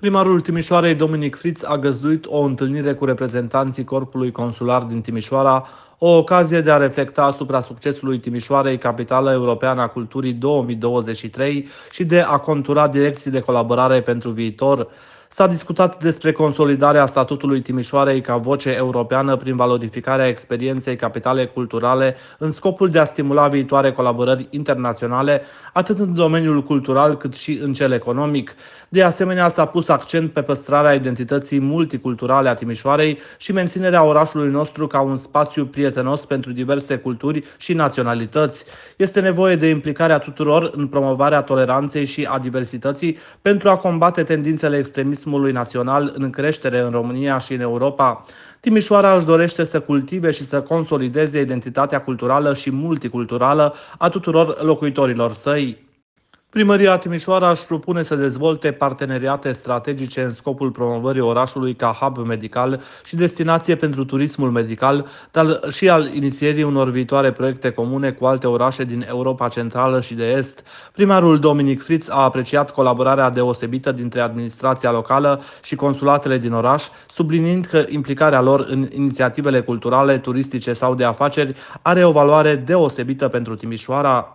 Primarul Timișoarei, Dominic Fritz, a găzduit o întâlnire cu reprezentanții Corpului Consular din Timișoara, o ocazie de a reflecta asupra succesului Timișoarei, capitală europeană a culturii 2023 și de a contura direcții de colaborare pentru viitor. S-a discutat despre consolidarea statutului Timișoarei ca voce europeană prin valorificarea experienței capitale culturale în scopul de a stimula viitoare colaborări internaționale, atât în domeniul cultural cât și în cel economic. De asemenea, s-a pus accent pe păstrarea identității multiculturale a Timișoarei și menținerea orașului nostru ca un spațiu prietenos pentru diverse culturi și naționalități. Este nevoie de implicarea tuturor în promovarea toleranței și a diversității pentru a combate tendințele extremismului turismului național în creștere în România și în Europa. Timișoara își dorește să cultive și să consolideze identitatea culturală și multiculturală a tuturor locuitorilor săi. Primăria Timișoara își propune să dezvolte parteneriate strategice în scopul promovării orașului ca hub medical și destinație pentru turismul medical, dar și al inițierii unor viitoare proiecte comune cu alte orașe din Europa Centrală și de Est. Primarul Dominic Fritz a apreciat colaborarea deosebită dintre administrația locală și consulatele din oraș, subliniind că implicarea lor în inițiativele culturale, turistice sau de afaceri are o valoare deosebită pentru Timișoara.